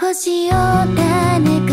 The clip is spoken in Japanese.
星を種